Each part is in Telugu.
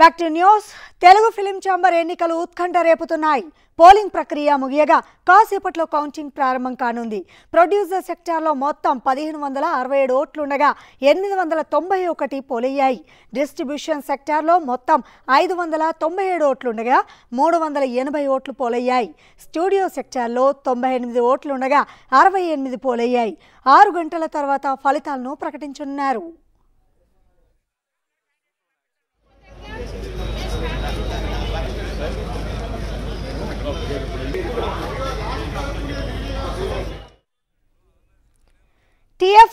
Back to news Telugu film chamber ఎన్నికలు ఉత్కంఠ రేపుతున్నాయి. పోలింగ్ ప్రక్రియ ముగియగా కాసేపట్లో కౌంటింగ్ ప్రారంభం కానుంది. ప్రొడ్యూసర్ సెక్టార్లో మొత్తం పదిహేను వందల అరవై ఏడు ఓట్లుండగా ఎనిమిది వందల తొంభై ఒకటి పోలయ్యాయి డిస్ట్రిబ్యూషన్ సెక్టార్లో మొత్తం ఐదు వందల తొంభై ఏడు ఓట్లుండగా మూడు వందల ఎనభై ఓట్లు పోలయ్యాయి స్టూడియో సెక్టార్లో తొంభై ఎనిమిది ఓట్లుండగా అరవై ఎనిమిది పోలయ్యాయి ఆరు గంటల తర్వాత ఫలితాలను ప్రకటించనున్నారు.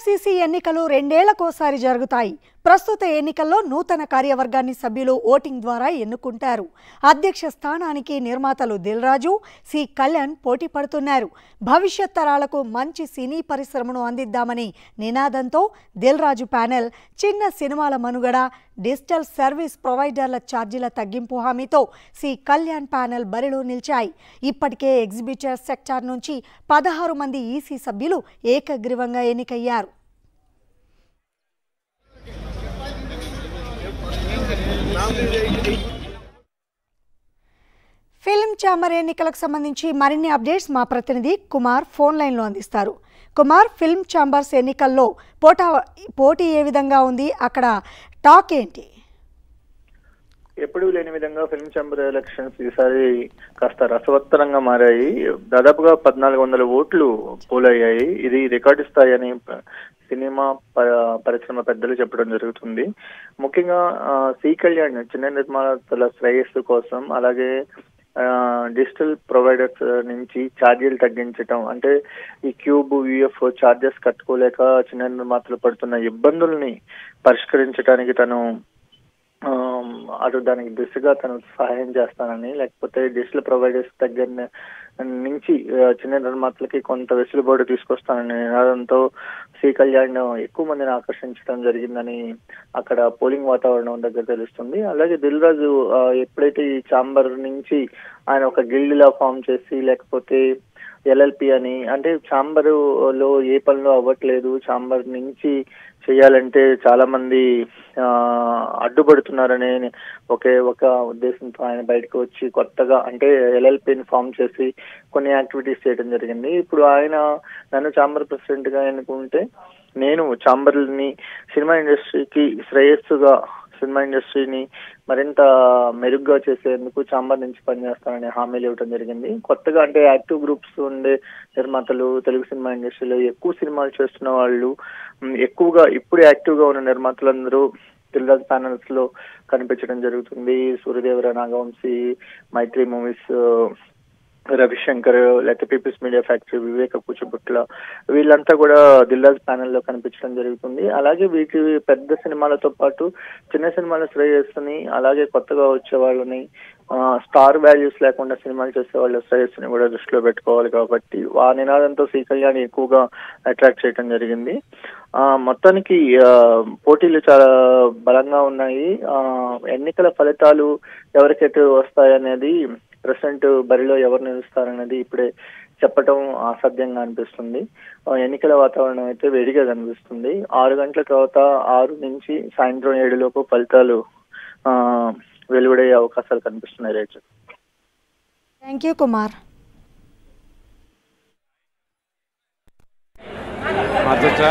టీఎఫ్సీసీ ఎన్నికలు రెండేళ్ళకోసారి జరుగుతాయి. ప్రస్తుత ఎన్నికల్లో నూతన కార్యవర్గాన్ని సభ్యులు ఓటింగ్ ద్వారా ఎన్నుకుంటారు. అధ్యక్ష స్థానానికి నిర్మాతలు దిల్రాజు సి. కళ్యాణ్ పోటీ పడుతున్నారు. భవిష్యత్ తరాలకు మంచి సినీ పరిశ్రమను అందిద్దామని నినాదంతో దిల్రాజు ప్యానెల్ చిన్న సినిమాల మనుగడ డిజిటల్ సర్వీస్ ప్రొవైడర్ల ఛార్జీల తగ్గింపు హామీతో సి. కళ్యాణ్ ప్యానెల్ బరిలో నిలిచాయి. ఇప్పటికే ఎగ్జిబిటర్ సెక్టార్ నుంచి పదహారు మంది ఈసీ సభ్యులు ఏకగ్రీవంగా ఎన్నికయ్యారు. ఫిల్మ్ చాంబర్ ఎన్నికలకు సంబంధించి మరిన్ని అప్డేట్స్ మా ప్రతినిధి కుమార్ ఫోన్ లైన్లో అందిస్తారు. కుమార్ ఫిల్మ్ ఛాంబర్స్ ఎన్నికల్లో పోటా పోటీ ఏ విధంగా ఉంది? అక్కడ టాక్ ఏంటి? ఎప్పుడూ లేని విధంగా ఫిల్మ్ ఛాంబర్ ఎలక్షన్స్ ఈసారి కాస్త రసవత్తరంగా మారాయి. దాదాపుగా పద్నాలుగు వందల ఓట్లు పోలయ్యాయి. ఇది రికార్డు స్థాయి అని సినిమా ప- పరిశ్రమ పెద్దలు చెప్పడం జరుగుతుంది. ముఖ్యంగా సి కళ్యాణ్ చిన్న నిర్మాతల శ్రేయస్సు కోసం అలాగే డిజిటల్ ప్రొవైడర్స్ నుంచి ఛార్జీలు తగ్గించటం అంటే ఈ క్యూబ్ యూఎఫ్ ఛార్జెస్ కట్టుకోలేక చిన్న నిర్మాతలు పడుతున్న ఇబ్బందుల్ని పరిష్కరించడానికి తను అటు దానికి దిశగా తను సహాయం చేస్తానని లేకపోతే డిజిటల్ ప్రొవైడర్స్ దగ్గర నుంచి చిన్న నిర్మాతలకి కొంత వెసులుబాటు తీసుకొస్తానని నినాదంతో శ్రీ కళ్యాణ్ ఎక్కువ మందిని ఆకర్షించడం జరిగిందని అక్కడ పోలింగ్ వాతావరణం దగ్గర తెలుస్తుంది. అలాగే దిల్ రాజు ఎప్పుడైతే ఈ చాంబర్ నుంచి ఆయన ఒక గిల్డ్ లా ఫామ్ చేసి లేకపోతే ఎల్ఎల్పి అని. అంటే చాంబర్లో ఏ పనులు అవ్వట్లేదు. చాంబర్ నుంచి చేయాలంటే చాలా మంది ఆ, అడ్డుపడుతున్నారనే ఒకే ఒక ఉద్దేశంతో ఆయన బయటకు వచ్చి కొత్తగా అంటే ఎల్ఎల్పిని ఫామ్ చేసి కొన్ని యాక్టివిటీస్ చేయడం జరిగింది. ఇప్పుడు ఆయన నన్ను చాంబర్ ప్రెసిడెంట్గా ఎన్నుకుంటే నేను చాంబర్ని సినిమా ఇండస్ట్రీకి శ్రేయస్సుగా సినిమా ఇండస్ట్రీని మరింత మెరుగ్గా చేసేందుకు చాంబర్ నుంచి పనిచేస్తానని హామీలు ఇవ్వడం జరిగింది. కొత్తగా అంటే యాక్టివ్ గ్రూప్స్ ఉండే నిర్మాతలు తెలుగు సినిమా ఇండస్ట్రీలో ఎక్కువ సినిమాలు చేస్తున్న వాళ్ళు ఎక్కువగా ఇప్పుడు యాక్టివ్గా ఉన్న నిర్మాతలందరూ దిల్రాజ్ ప్యానల్స్లో కనిపించడం జరుగుతుంది. సూర్యదేవర నాగవంశీ మైత్రి మూవీస్ రవిశంకర్ లేకపోతే people's media factory Vivek Kuchibhotla వీళ్ళంతా కూడా దిల్లాజ్ ప్యానెల్లో కనిపించడం జరుగుతుంది. అలాగే వీటి పెద్ద సినిమాలతో పాటు చిన్న సినిమాల శ్రేయస్సుని అలాగే కొత్తగా వచ్చే వాళ్ళని స్టార్ వాల్యూస్ లేకుండా సినిమాలు చేసే వాళ్ళ శ్రేయస్సుని కూడా దృష్టిలో పెట్టుకోవాలి కాబట్టి ఆ నినాదంతో శ్రీ కళ్యాణ్ ఎక్కువగా అట్రాక్ట్ చేయడం జరిగింది. ఆ మొత్తానికి పోటీలు చాలా బలంగా ఉన్నాయి. ఆ, ఎన్నికల ఫలితాలు ఎవరికైతే వస్తాయనేది ప్రెసిడెంట్ బరిలో ఎవరు నిలుస్తారనేది ఇప్పుడే చెప్పటం అసాధ్యంగా అనిపిస్తుంది. ఎన్నికల వాతావరణం అయితే వేడిగా కనిపిస్తుంది. ఆరు గంటల తర్వాత ఆరు నుంచి సాయంత్రం ఏడు లోపు ఫలితాలు ఆ, వెలువడే అవకాశాలు కనిపిస్తున్నాయి రేచు థ్యాంక్ యూ కుమార్ మద్దతు